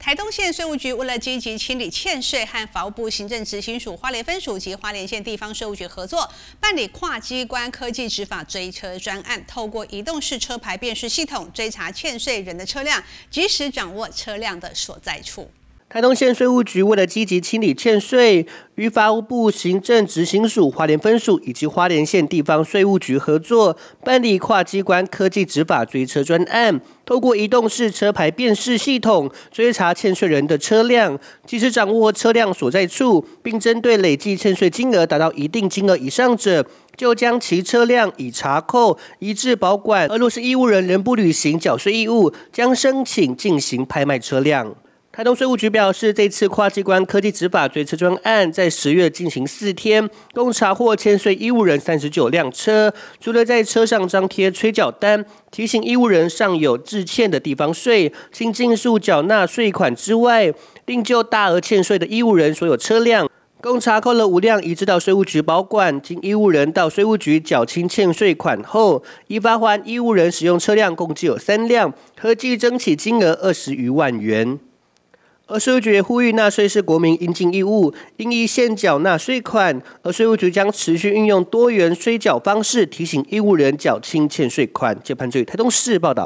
台东县税务局为了积极清理欠税，和法务部行政执行署花莲分署及花莲县地方税务局合作，办理跨机关科技执法追车专案，透过移动式车牌辨识系统追查欠税人的车辆，及时掌握车辆的所在处。台东县税务局为了积极清理欠税，与法务部行政执行署花莲分署以及花莲县地方税务局合作，办理跨机关科技执法追车专案，透过移动式车牌辨识系统追查欠税人的车辆，及时掌握车辆所在处，并针对累计欠税金额达到一定金额以上者，就将其车辆以查扣移至保管；而若是义务人仍不履行缴税义务，将申请进行拍卖车辆。台东税务局表示，这次跨机关科技执法追车专案在十月进行四天，共查获欠税义务人三十九辆车。除了在车上张贴催缴单，提醒义务人尚有致欠的地方税，请尽速缴纳税款之外，另就大额欠税的义务人所有车辆，共查扣了五辆，移至到税务局保管。经义务人到税务局缴清欠税款后，已发还义务人使用车辆共计有三辆，合计征起金额二十余万元。而税务局呼吁纳税是国民应尽义务，应依现缴纳税款。而税务局将持续运用多元税缴方式，提醒义务人缴清欠税款。接盘最台东市报道。